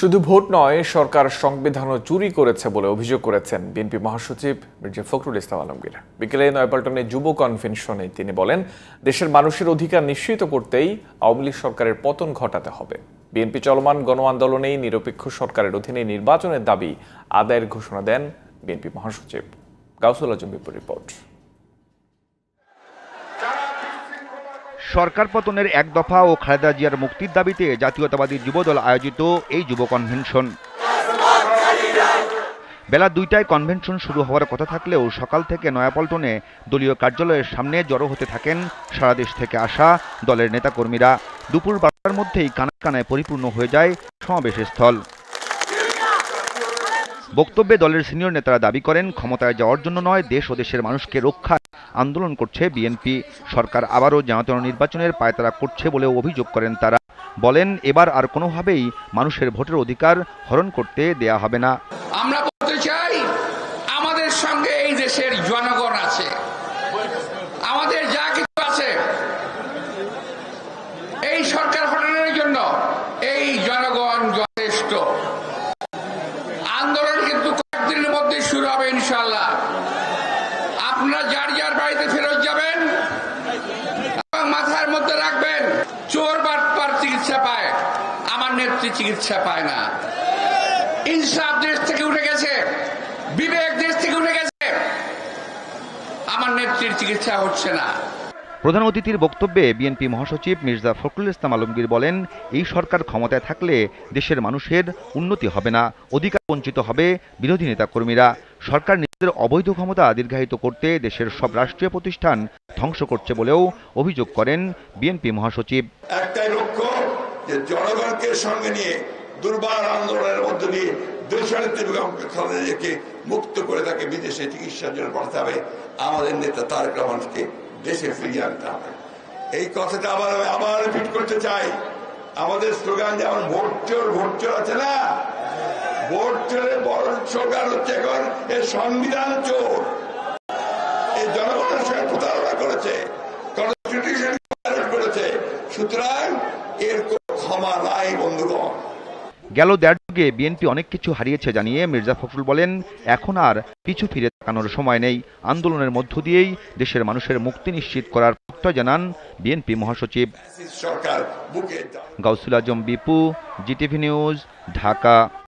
শুধু ভোট নয়, সরকার সংবিধানও চুরি করেছে বলে অভিযোগ করেছেন বিএনপি মহাসচিব মির্জা ফখরুল ইসলাম আলমগীর। বিকেলে নয়পাল্টনে যুব কনভেনশনে তিনি বলেন, দেশের মানুষের অধিকার নিশ্চিত করতেই আওয়ামী লীগ সরকারের পতন ঘটাতে হবে। বিএনপি চলমান গণ আন্দোলনেই নিরপেক্ষ সরকারের অধীনে নির্বাচনের দাবি আদায়ের ঘোষণা দেন বিএনপি মহাসচিব। গাউসুল আজম রিপোর্ট। সরকার পতনের এক দফা ও খালেদা জিয়ার মুক্তির দাবিতে জাতীয়তাবাদী যুবদল আয়োজিত এই যুব কনভেনশন। বেলা দুইটায় কনভেনশন শুরু হওয়ার কথা থাকলেও সকাল থেকে নয়াপল্টনে দলীয় কার্যালয়ের সামনে জড়ো হতে থাকেন সারা দেশ থেকে আসা দলের নেতাকর্মীরা। দুপুর বারোটার মধ্যেই কানায় কানায় পরিপূর্ণ হয়ে যায় সমাবেশের স্থল। বক্তব্যে দলের সিনিয়র নেতারা দাবি করেন, ক্ষমতায় যাওয়ার জন্য নয়, দেশ ও দেশের মানুষকে রক্ষা আন্দোলন করছে বিএনপি সরকার। আবারও জাতীয় নির্বাচনের পায়তারা করছে বলেও অভিযোগ করেন তারা। বলেন, এবার আর কোনোভাবেই মানুষের ভোটের অধিকার হরণ করতে দেয়া হবে না। আমরা বলতে চাই, আমাদের সঙ্গে এই দেশের জনগণ আছে আমাদের যা কিছু আছে এই সরকার হটানোর জন্য এই জনগণ যথেষ্ট আন্দোলন কিন্তু কয়েকদিনের মধ্যে শুরু হবে ইনশাল্লাহ আপনারা যার যার বাড়িতে ফেরত যাবেন এবং মাথার মধ্যে রাখবেন, চোর বাটপার চিকিৎসা পায়, আমার নেত্রী চিকিৎসা পায় না। ইনসাফ দেশ থেকে উঠে গেছে, বিবেক দেশ থেকে উঠে গেছে, আমার নেত্রীর চিকিৎসা হচ্ছে না। প্রধান অতিথির বক্তব্যে বিএনপি মহাসচিব মির্জা ফখরুল ইসলাম আলমগীর বলেন, এই সরকার ক্ষমতায় থাকলে দেশের মানুষের উন্নতি হবে না, অধিকার বঞ্চিত হবে বিরোধী নেতাকর্মীরা। সরকার নিজেদের অবৈধ ক্ষমতা দীর্ঘায়িত করতে দেশের সব রাষ্ট্রীয় প্রতিষ্ঠান ধ্বংস করছে বলেও অভিযোগ করেন বিএনপি মহাসচিব। একটাই লক্ষ্য, যে জনগণকে সঙ্গে নিয়ে দুর্বার আন্দোলনের মধ্য দিয়ে মুক্ত করে তাকে বিদেশে চিকিৎসার জন্য পাঠাতে হবে। আমাদের নেতা তারেক রহমানকে দেশে ফিরিয়ে আনতে হবে। এই কথাটা আবার আবার রিপিট করতে চাই। আমাদের স্লোগান যেমন, ভোট চোর ভোট চোর আছে না? ভোট চোরের বড় স্লোগান হচ্ছে এখন, এ সংবিধান চোর। এই জনগণের সঙ্গে প্রতারণা করেছে কনস্টিটিউশন করেছে। সুতরাং এর গেল দেড় যুগে বিএনপি অনেক কিছু হারিয়েছে জানিয়ে মির্জা ফখরুল বলেন এখন আর পিছু ফিরে তাকানোর সময় নেই। আন্দোলনের মধ্য দিয়েই দেশের মানুষের মুক্তি নিশ্চিত করার প্রত্যয় জানান বিএনপি মহাসচিব। Gausul Azam Bipu Zee TV news Dhaka.